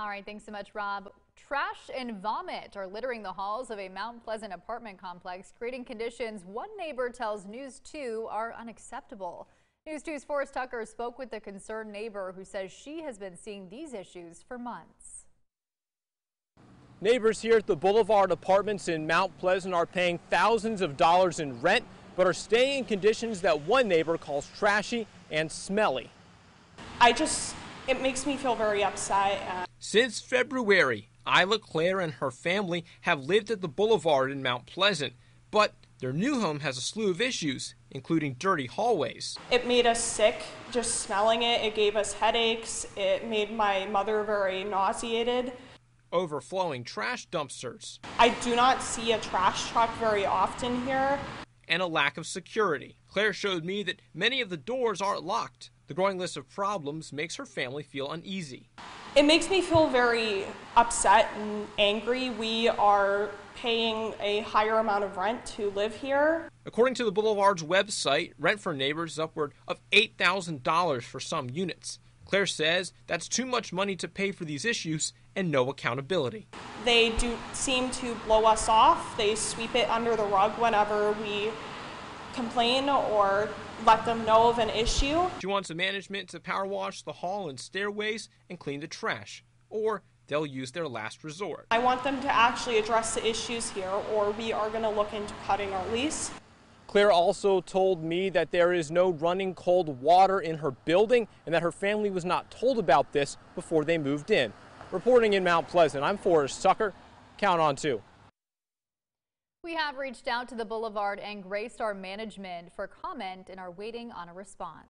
All right, thanks so much, Rob. Trash and vomit are littering the halls of a Mount Pleasant apartment complex, creating conditions one neighbor tells News 2 are unacceptable. News 2's Forrest Tucker spoke with the concerned neighbor who says she has been seeing these issues for months. Neighbors here at the Boulevard Apartments in Mount Pleasant are paying thousands of dollars in rent, but are staying in conditions that one neighbor calls trashy and smelly. I just, it makes me feel very upset. Uh, Since February, Isla Claire and her family have lived at the boulevard in Mount Pleasant, but their new home has a slew of issues, including dirty hallways. It made us sick just smelling it. It gave us headaches. It made my mother very nauseated. Overflowing trash dumpsters. I do not see a trash truck very often here. And a lack of security. Claire showed me that many of the doors aren't locked. The growing list of problems makes her family feel uneasy. It makes me feel very upset and angry. We are paying a higher amount of rent to live here. According to the Boulevard's website, rent for neighbors is upward of $8,000 for some units. Claire says that's too much money to pay for these issues and no accountability. They do seem to blow us off. They sweep it under the rug whenever we complain or let them know of an issue. She wants the management to power wash the hall and stairways and clean the trash, or they'll use their last resort. I want them to actually address the issues here, or we are going to look into cutting our lease. Claire also told me that there is no running cold water in her building and that her family was not told about this before they moved in. Reporting in Mount Pleasant, I'm Forrest Tucker. Count on two. We have reached out to the Boulevard and Greystar Management for comment and are waiting on a response.